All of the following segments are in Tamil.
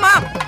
妈。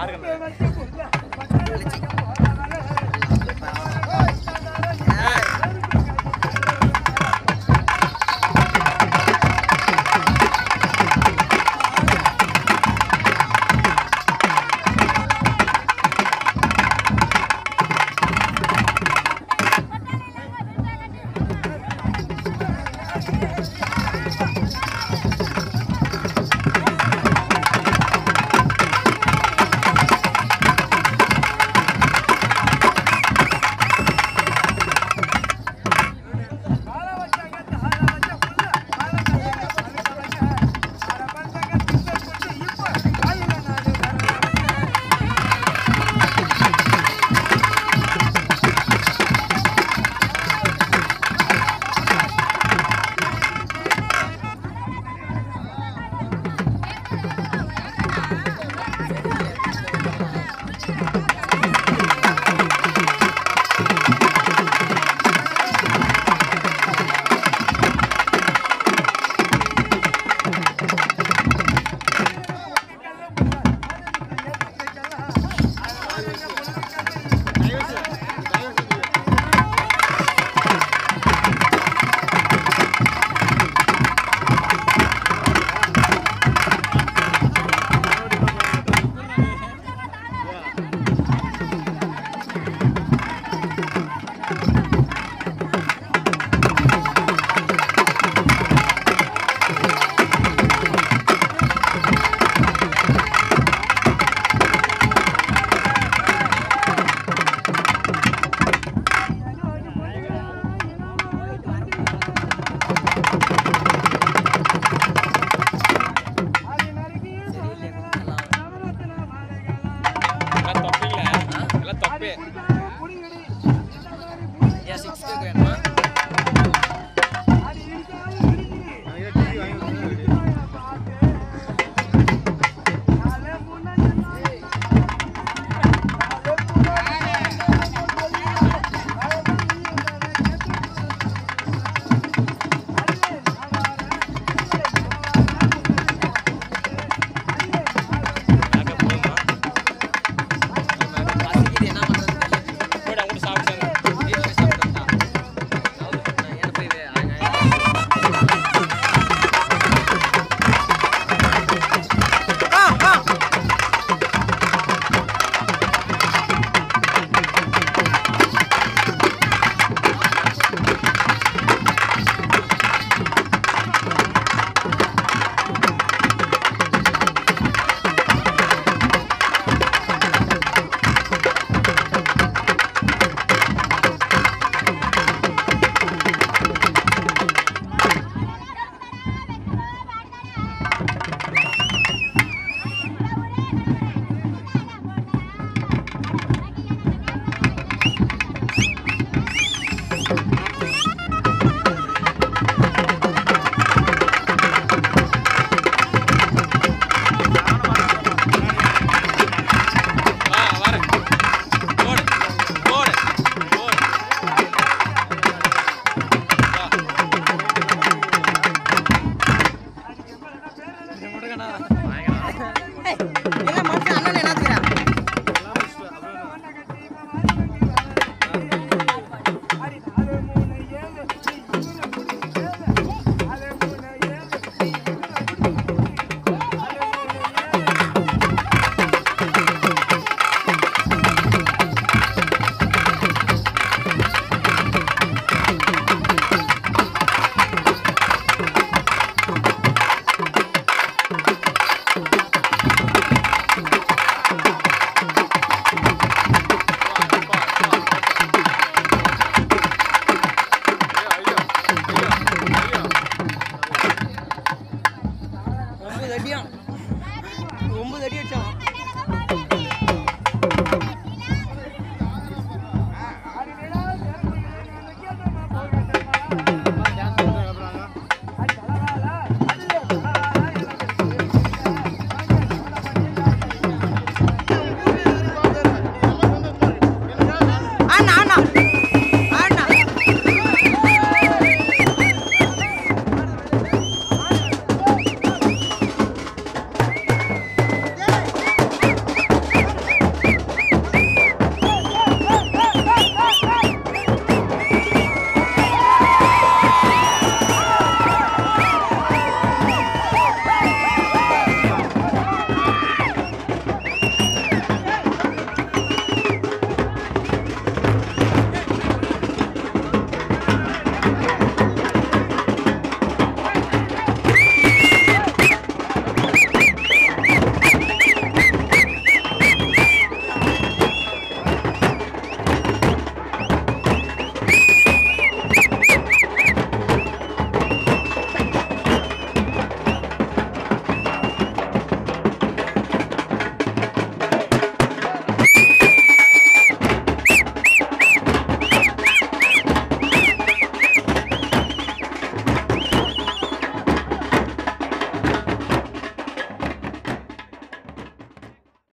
யாருக்கு Hey. Mm-hmm.